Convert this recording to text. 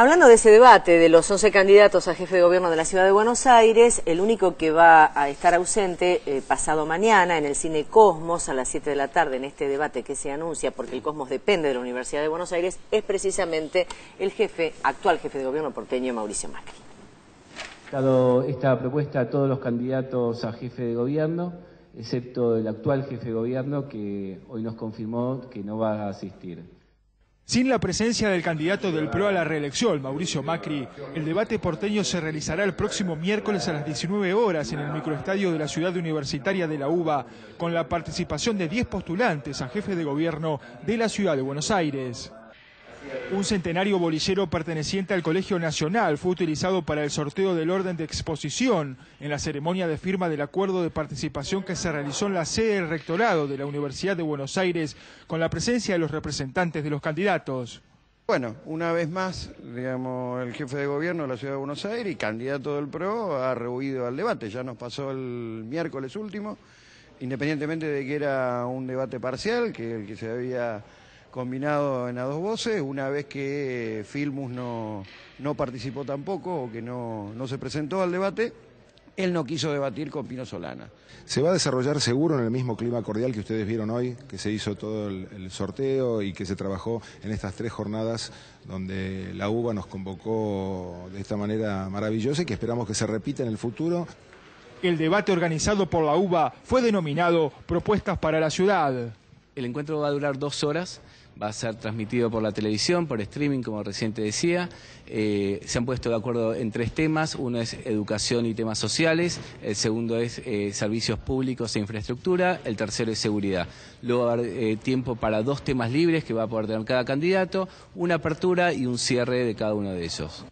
Hablando de ese debate de los 11 candidatos a jefe de gobierno de la ciudad de Buenos Aires, el único que va a estar ausente eh, pasado mañana en el cine Cosmos a las 7 de la tarde en este debate que se anuncia, porque el Cosmos depende de la Universidad de Buenos Aires, es precisamente el jefe, actual jefe de gobierno porteño, Mauricio Macri. Dado esta propuesta a todos los candidatos a jefe de gobierno, excepto el actual jefe de gobierno que hoy nos confirmó que no va a asistir. Sin la presencia del candidato del PRO a la reelección, Mauricio Macri, el debate porteño se realizará el próximo miércoles a las 19 horas en el microestadio de la ciudad universitaria de la UBA, con la participación de 10 postulantes a jefe de gobierno de la ciudad de Buenos Aires. Un centenario bolillero perteneciente al Colegio Nacional fue utilizado para el sorteo del orden de exposición en la ceremonia de firma del acuerdo de participación que se realizó en la sede del rectorado de la Universidad de Buenos Aires con la presencia de los representantes de los candidatos. Bueno, una vez más, digamos, el jefe de gobierno de la Ciudad de Buenos Aires y candidato del PRO ha rehuido al debate. Ya nos pasó el miércoles último, independientemente de que era un debate parcial, que el que se había combinado en a dos voces, una vez que Filmus no, no participó tampoco o que no, no se presentó al debate, él no quiso debatir con Pino Solana. ¿Se va a desarrollar seguro en el mismo clima cordial que ustedes vieron hoy, que se hizo todo el, sorteo y que se trabajó en estas tres jornadas donde la UBA nos convocó de esta manera maravillosa y que esperamos que se repita en el futuro? El debate organizado por la UBA fue denominado Propuestas para la Ciudad. El encuentro va a durar dos horas, va a ser transmitido por la televisión, por streaming, como recién te decía. Eh, se han puesto de acuerdo en tres temas. Uno es educación y temas sociales, el segundo es eh, servicios públicos e infraestructura, el tercero es seguridad. Luego va a haber eh, tiempo para dos temas libres que va a poder tener cada candidato, una apertura y un cierre de cada uno de ellos.